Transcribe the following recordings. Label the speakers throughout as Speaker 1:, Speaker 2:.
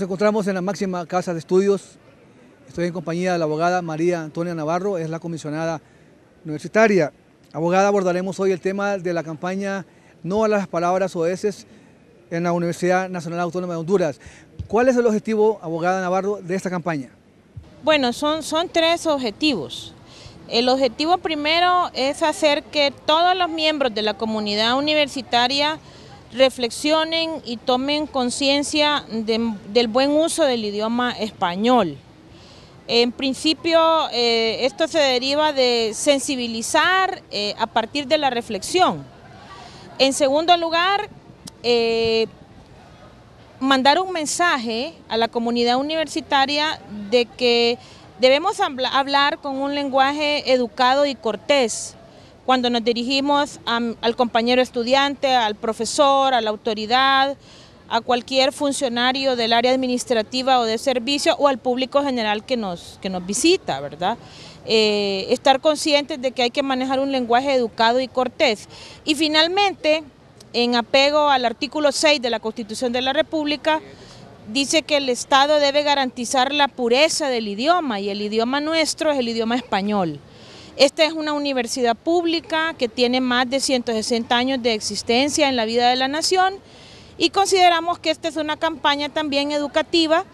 Speaker 1: Nos encontramos en la máxima casa de estudios. Estoy en compañía de la abogada María Antonia Navarro, es la comisionada universitaria. Abogada, abordaremos hoy el tema de la campaña No a las palabras oeces en la Universidad Nacional Autónoma de Honduras. ¿Cuál es el objetivo, abogada Navarro, de esta campaña?
Speaker 2: Bueno, son, son tres objetivos. El objetivo primero es hacer que todos los miembros de la comunidad universitaria reflexionen y tomen conciencia del buen uso del idioma español. En principio, eh, esto se deriva de sensibilizar eh, a partir de la reflexión. En segundo lugar, eh, mandar un mensaje a la comunidad universitaria de que debemos hablar con un lenguaje educado y cortés cuando nos dirigimos al compañero estudiante, al profesor, a la autoridad, a cualquier funcionario del área administrativa o de servicio o al público general que nos, que nos visita, ¿verdad? Eh, estar conscientes de que hay que manejar un lenguaje educado y cortés. Y finalmente, en apego al artículo 6 de la Constitución de la República, dice que el Estado debe garantizar la pureza del idioma y el idioma nuestro es el idioma español. Esta es una universidad pública que tiene más de 160 años de existencia en la vida de la nación y consideramos que esta es una campaña también educativa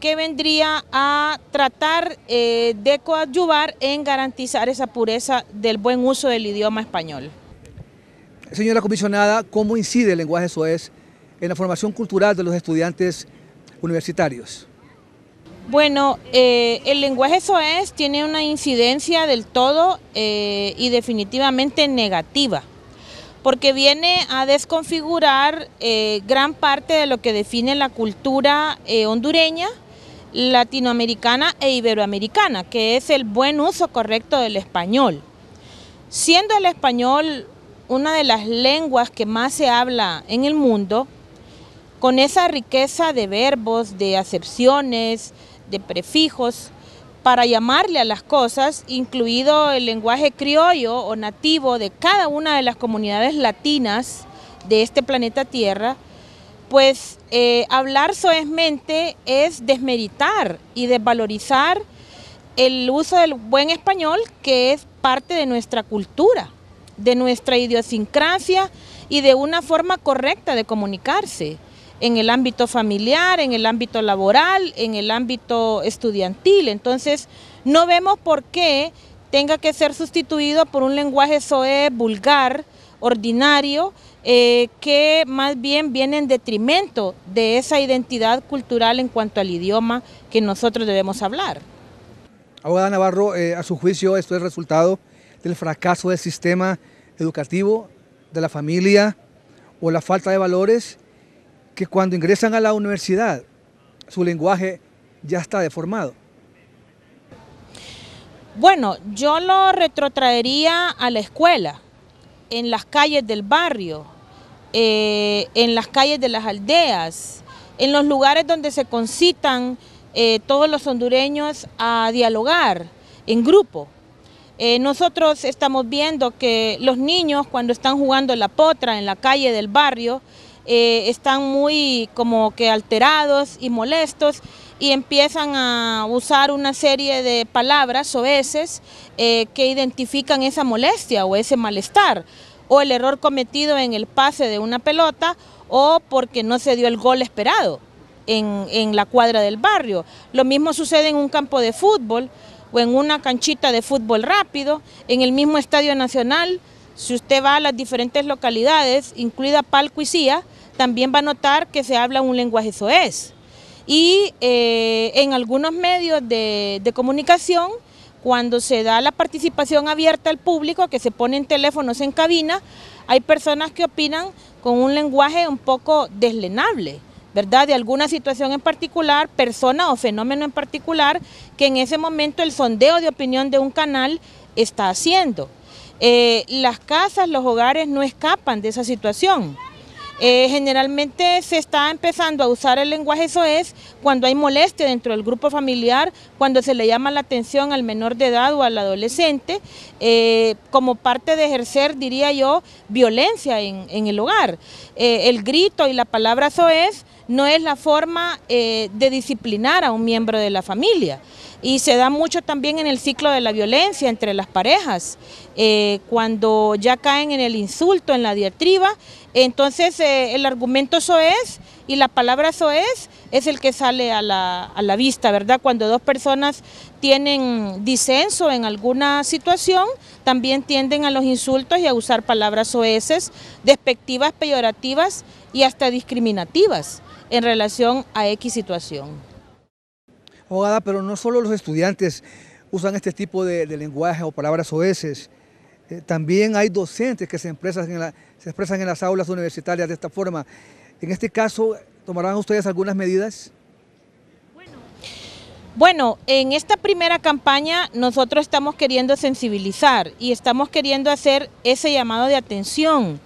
Speaker 2: que vendría a tratar eh, de coadyuvar en garantizar esa pureza del buen uso del idioma español.
Speaker 1: Señora comisionada, ¿cómo incide el lenguaje soez en la formación cultural de los estudiantes universitarios?
Speaker 2: Bueno, eh, el lenguaje soez tiene una incidencia del todo eh, y definitivamente negativa, porque viene a desconfigurar eh, gran parte de lo que define la cultura hondureña, latinoamericana e iberoamericana, que es el buen uso correcto del español. Siendo el español una de las lenguas que más se habla en el mundo, con esa riqueza de verbos, de acepciones, de prefijos, para llamarle a las cosas, incluido el lenguaje criollo o nativo de cada una de las comunidades latinas de este planeta Tierra, pues eh, hablar soezmente es desmeritar y desvalorizar el uso del buen español que es parte de nuestra cultura de nuestra idiosincrasia y de una forma correcta de comunicarse en el ámbito familiar, en el ámbito laboral, en el ámbito estudiantil. Entonces, no vemos por qué tenga que ser sustituido por un lenguaje soe vulgar, ordinario, eh, que más bien viene en detrimento de esa identidad cultural en cuanto al idioma que nosotros debemos hablar.
Speaker 1: Abogada Navarro, eh, a su juicio, esto es resultado del fracaso del sistema educativo, de la familia o la falta de valores que cuando ingresan a la universidad su lenguaje ya está deformado.
Speaker 2: Bueno, yo lo retrotraería a la escuela, en las calles del barrio, eh, en las calles de las aldeas, en los lugares donde se concitan eh, todos los hondureños a dialogar en grupo. Eh, nosotros estamos viendo que los niños cuando están jugando la potra en la calle del barrio eh, están muy como que alterados y molestos y empiezan a usar una serie de palabras o veces eh, que identifican esa molestia o ese malestar o el error cometido en el pase de una pelota o porque no se dio el gol esperado en, en la cuadra del barrio. Lo mismo sucede en un campo de fútbol o en una canchita de fútbol rápido, en el mismo Estadio Nacional. Si usted va a las diferentes localidades, incluida Palco y Cía, también va a notar que se habla un lenguaje soez. Y eh, en algunos medios de, comunicación, cuando se da la participación abierta al público, que se ponen teléfonos en cabina, hay personas que opinan con un lenguaje un poco deslenable. ¿verdad? De alguna situación en particular, persona o fenómeno en particular, que en ese momento el sondeo de opinión de un canal está haciendo. Eh, las casas, los hogares no escapan de esa situación. Eh, generalmente se está empezando a usar el lenguaje soez cuando hay molestia dentro del grupo familiar, cuando se le llama la atención al menor de edad o al adolescente, eh, como parte de ejercer, diría yo, violencia en, el hogar. el grito y la palabra soez no es la forma eh, de disciplinar a un miembro de la familia. Y se da mucho también en el ciclo de la violencia entre las parejas, eh, cuando ya caen en el insulto, en la diatriba, entonces eh, el argumento soez y la palabra soez es el que sale a la, a la vista, ¿verdad? Cuando dos personas tienen disenso en alguna situación, también tienden a los insultos y a usar palabras soeces, despectivas, peyorativas y hasta discriminativas en relación a X situación
Speaker 1: abogada, pero no solo los estudiantes usan este tipo de, lenguaje o palabras oeces, eh, también hay docentes que se expresan, en se expresan en las aulas universitarias de esta forma. En este caso, ¿tomarán ustedes algunas medidas?
Speaker 2: Bueno, en esta primera campaña nosotros estamos queriendo sensibilizar y estamos queriendo hacer ese llamado de atención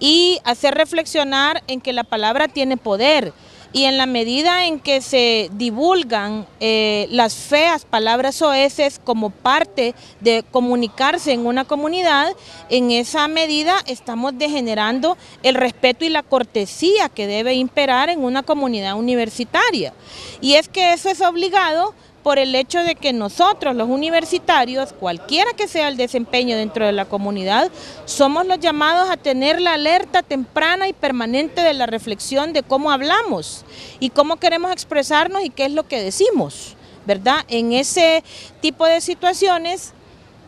Speaker 2: y hacer reflexionar en que la palabra tiene poder y en la medida en que se divulgan eh, las feas palabras oeces como parte de comunicarse en una comunidad, en esa medida estamos degenerando el respeto y la cortesía que debe imperar en una comunidad universitaria. Y es que eso es obligado por el hecho de que nosotros, los universitarios, cualquiera que sea el desempeño dentro de la comunidad, somos los llamados a tener la alerta temprana y permanente de la reflexión de cómo hablamos y cómo queremos expresarnos y qué es lo que decimos, ¿verdad? En ese tipo de situaciones,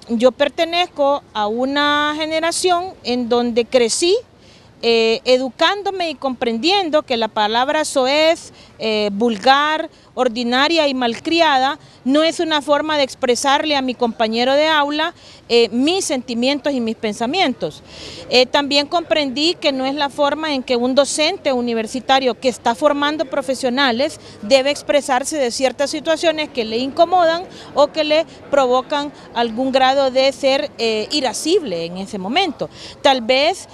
Speaker 2: yo pertenezco a una generación en donde crecí eh, educándome y comprendiendo que la palabra soez, eh, vulgar, ordinaria y malcriada, no es una forma de expresarle a mi compañero de aula eh, mis sentimientos y mis pensamientos. También comprendí que no es la forma en que un docente universitario que está formando profesionales debe expresarse de ciertas situaciones que le incomodan o que le provocan algún grado de ser eh, irascible en ese momento. Tal vez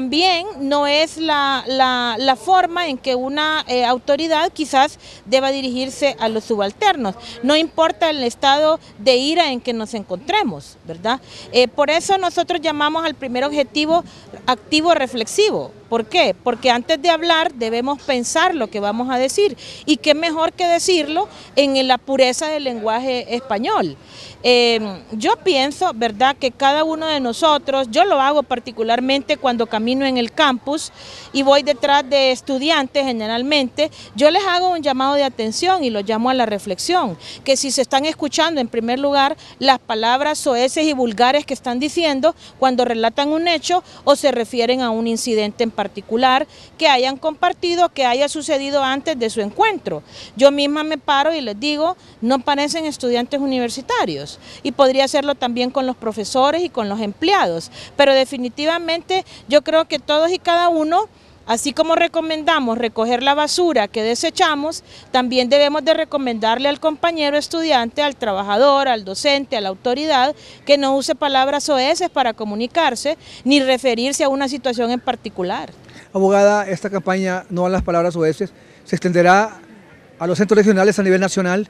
Speaker 2: no es la, forma en que una autoridad quizás deba dirigirse a los subalternos. No importa el estado de ira en que nos encontremos, ¿verdad? Eh, por eso nosotros llamamos al primer objetivo activo reflexivo. ¿Por qué? Porque antes de hablar debemos pensar lo que vamos a decir. Y qué mejor que decirlo en la pureza del lenguaje español. Em, yo pienso, ¿verdad?, que cada uno de nosotros, yo lo hago particularmente cuando camino en el campus y voy detrás de estudiantes generalmente, yo les hago un llamado de atención y los llamo a la reflexión, que si se están escuchando en primer lugar las palabras soeces y vulgares que están diciendo cuando relatan un hecho o se refieren a un incidente en particular que hayan compartido, que haya sucedido antes de su encuentro. Yo misma me paro y les digo, no parecen estudiantes universitarios y podría hacerlo también con los profesores y con los empleados. Pero definitivamente yo creo que todos y cada uno Así como recomendamos recoger la basura que desechamos, también debemos de recomendarle al compañero estudiante, al trabajador, al docente, a la autoridad, que no use palabras oeces para comunicarse ni referirse a una situación en particular.
Speaker 1: Abogada, esta campaña no a las palabras oeces se extenderá a los centros regionales a nivel nacional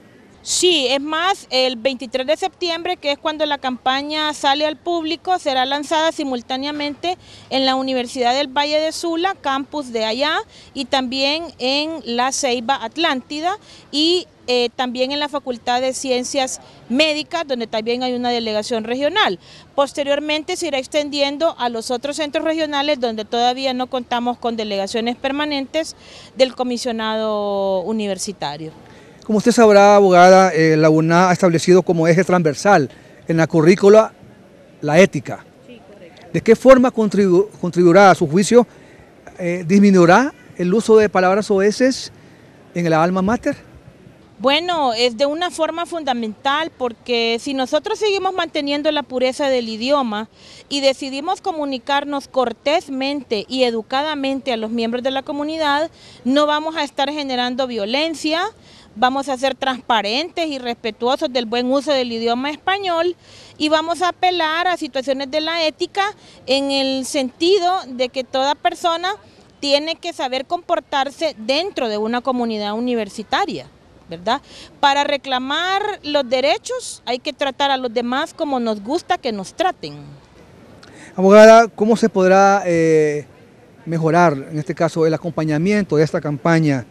Speaker 2: Sí, es más, el 23 de septiembre, que es cuando la campaña sale al público, será lanzada simultáneamente en la Universidad del Valle de Sula, campus de allá, y también en la Ceiba Atlántida y eh, también en la Facultad de Ciencias Médicas, donde también hay una delegación regional. Posteriormente se irá extendiendo a los otros centros regionales donde todavía no contamos con delegaciones permanentes del comisionado universitario.
Speaker 1: Como usted sabrá, abogada, eh, la UNA ha establecido como eje transversal en la currícula la ética. ¿De qué forma contribuirá a su juicio, eh, disminuirá el uso de palabras oeces en el alma mater?
Speaker 2: Bueno, es de una forma fundamental porque si nosotros seguimos manteniendo la pureza del idioma y decidimos comunicarnos cortésmente y educadamente a los miembros de la comunidad, no vamos a estar generando violencia, vamos a ser transparentes y respetuosos del buen uso del idioma español y vamos a apelar a situaciones de la ética en el sentido de que toda persona tiene que saber comportarse dentro de una comunidad universitaria. ¿verdad? Para reclamar los derechos hay que tratar a los demás como nos gusta que nos traten.
Speaker 1: Abogada, ¿cómo se podrá eh, mejorar, en este caso, el acompañamiento de esta campaña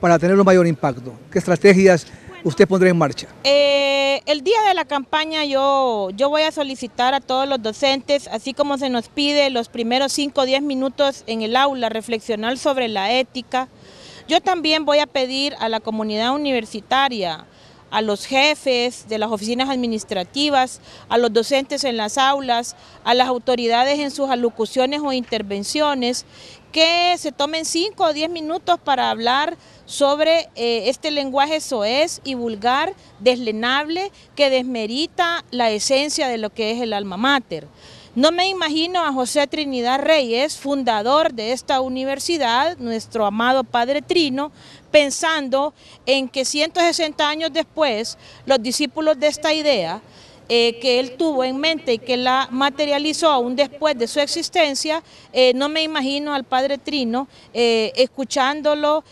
Speaker 1: para tener un mayor impacto? ¿Qué estrategias usted pondrá en marcha?
Speaker 2: Eh, el día de la campaña yo, yo voy a solicitar a todos los docentes, así como se nos pide los primeros 5 o 10 minutos en el aula, reflexionar sobre la ética. Yo también voy a pedir a la comunidad universitaria, a los jefes de las oficinas administrativas, a los docentes en las aulas, a las autoridades en sus alocuciones o intervenciones, que se tomen 5 o 10 minutos para hablar sobre eh, este lenguaje soez y vulgar, deslenable, que desmerita la esencia de lo que es el alma mater. No me imagino a José Trinidad Reyes, fundador de esta universidad, nuestro amado Padre Trino, pensando en que 160 años después los discípulos de esta idea eh, que él tuvo en mente y que la materializó aún después de su existencia, eh, no me imagino al Padre Trino eh, escuchándolo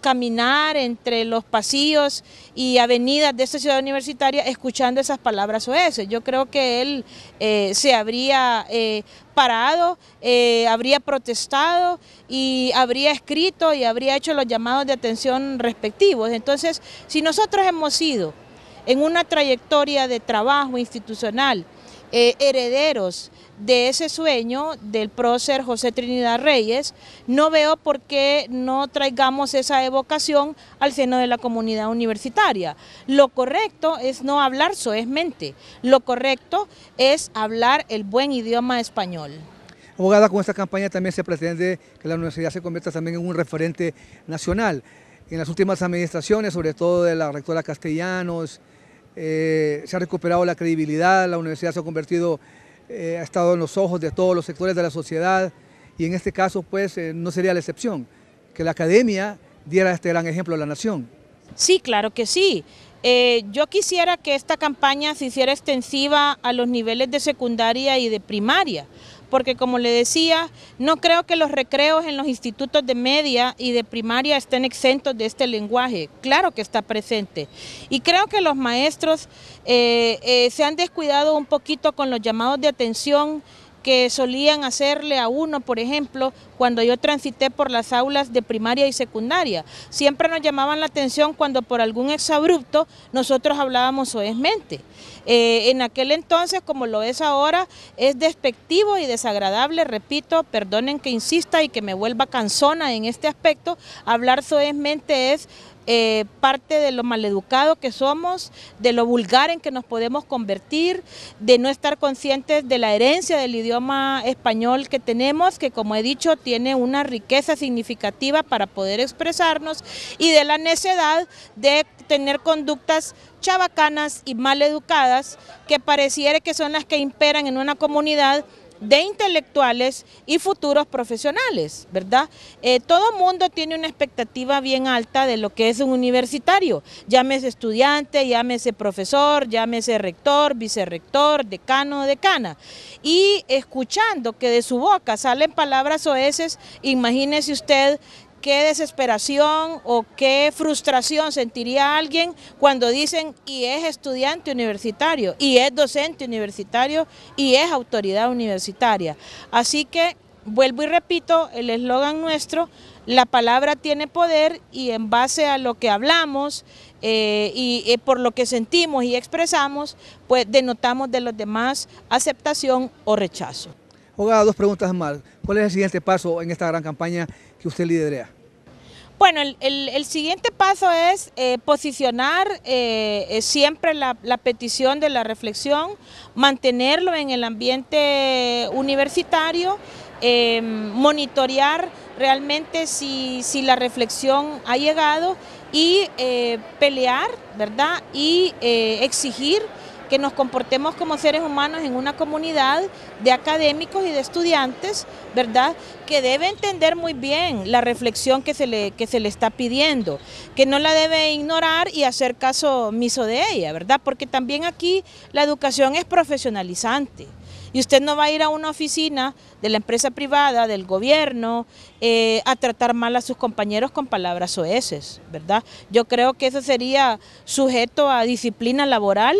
Speaker 2: caminar entre los pasillos y avenidas de esta ciudad universitaria, escuchando esas palabras oeces. Yo creo que él se habría parado, habría protestado y habría escrito y habría hecho los llamados de atención respectivos. Entonces, si nosotros hemos sido en una trayectoria de trabajo institucional, eh, herederos de ese sueño del prócer José Trinidad Reyes, no veo por qué no traigamos esa evocación al seno de la comunidad universitaria. Lo correcto es no hablar soezmente, lo correcto es hablar el buen idioma español.
Speaker 1: Abogada, con esta campaña también se pretende que la universidad se convierta también en un referente nacional. En las últimas administraciones, sobre todo de la rectora Castellanos, eh, se ha recuperado la credibilidad, la universidad se ha convertido, eh, ha estado en los ojos de todos los sectores de la sociedad y en este caso pues eh, no sería la excepción, que la academia diera este gran ejemplo a la nación.
Speaker 2: Sí, claro que sí. yo quisiera que esta campaña se hiciera extensiva a los niveles de secundaria y de primaria, porque como le decía, no creo que los recreos en los institutos de media y de primaria estén exentos de este lenguaje, claro que está presente. Y creo que los maestros eh, eh, se han descuidado un poquito con los llamados de atención que solían hacerle a uno, por ejemplo, cuando yo transité por las aulas de primaria y secundaria. Siempre nos llamaban la atención cuando por algún exabrupto nosotros hablábamos soezmente. Eh, en aquel entonces, como lo es ahora, es despectivo y desagradable, repito, perdonen que insista y que me vuelva cansona en este aspecto, hablar soezmente es eh, parte de lo maleducado que somos, de lo vulgar en que nos podemos convertir, de no estar conscientes de la herencia del idioma español que tenemos, que como he dicho tiene una riqueza significativa para poder expresarnos, y de la necedad de tener conductas chabacanas y maleducadas que pareciera que son las que imperan en una comunidad de intelectuales y futuros profesionales, ¿verdad? Eh, todo mundo tiene una expectativa bien alta de lo que es un universitario, llámese estudiante, llámese profesor, llámese rector, vicerrector, decano, decana. Y escuchando que de su boca salen palabras oeces, imagínese usted qué desesperación o qué frustración sentiría alguien cuando dicen y es estudiante universitario, y es docente universitario, y es autoridad universitaria. Así que vuelvo y repito, el eslogan nuestro, la palabra tiene poder y en base a lo que hablamos eh, y eh, por lo que sentimos y expresamos, pues denotamos de los demás aceptación o rechazo.
Speaker 1: Dos preguntas más. ¿Cuál es el siguiente paso en esta gran campaña que usted lidera?
Speaker 2: Bueno, el, siguiente paso es eh, posicionar eh, eh, siempre la, petición de la reflexión, mantenerlo en el ambiente universitario, monitorear realmente si, si, la reflexión ha llegado y pelear, ¿verdad? Y exigir que nos comportemos como seres humanos en una comunidad de académicos y de estudiantes, ¿verdad? Que debe entender muy bien la reflexión que se le, que se le está pidiendo, que no la debe ignorar y hacer caso miso de ella, ¿verdad? Porque también aquí la educación es profesionalizante. Y usted no va a ir a una oficina de la empresa privada, del gobierno, eh, a tratar mal a sus compañeros con palabras oeces, ¿verdad? Yo creo que eso sería sujeto a disciplina laboral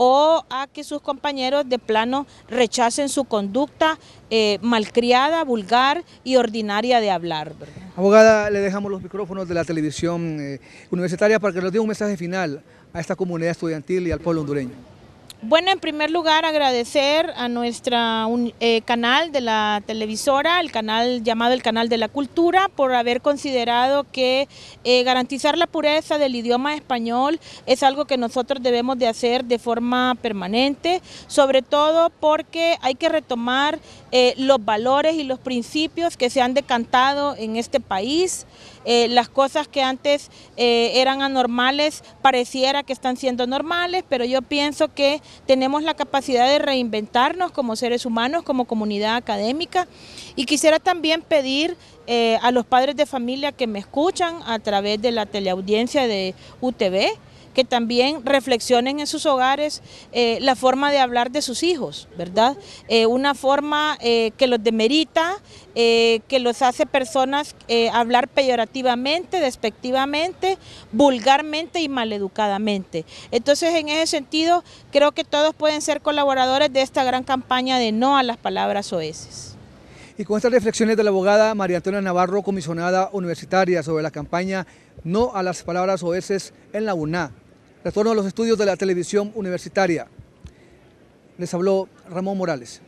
Speaker 2: o a que sus compañeros de plano rechacen su conducta eh, malcriada, vulgar y ordinaria de hablar.
Speaker 1: Abogada, le dejamos los micrófonos de la televisión eh, universitaria para que nos dé un mensaje final a esta comunidad estudiantil y al pueblo hondureño.
Speaker 2: Bueno, en primer lugar agradecer a nuestra eh, canal de la televisora, el canal llamado el Canal de la Cultura, por haber considerado que eh, garantizar la pureza del idioma español es algo que nosotros debemos de hacer de forma permanente, sobre todo porque hay que retomar eh, los valores y los principios que se han decantado en este país. las cosas que antes eran anormales pareciera que están siendo normales, pero yo pienso que tenemos la capacidad de reinventarnos como seres humanos, como comunidad académica. Y quisiera también pedir eh, a los padres de familia que me escuchan a través de la teleaudiencia de UTV, que también reflexionen en sus hogares eh, la forma de hablar de sus hijos, ¿verdad? Eh, una forma eh, que los demerita, que los hace personas hablar peyorativamente, despectivamente, vulgarmente y maleducadamente. Entonces, en ese sentido, creo que todos pueden ser colaboradores de esta gran campaña de no a las palabras oeces.
Speaker 1: Y con estas reflexiones de la abogada María Antonia Navarro, comisionada universitaria sobre la campaña No a las palabras oeces en la UNA, retorno a los estudios de la televisión universitaria. Les habló Ramón Morales.